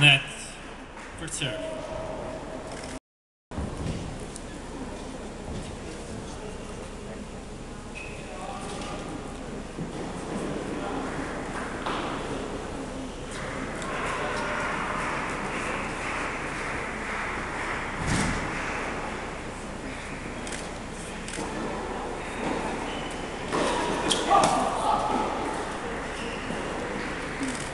Net for serve. Thank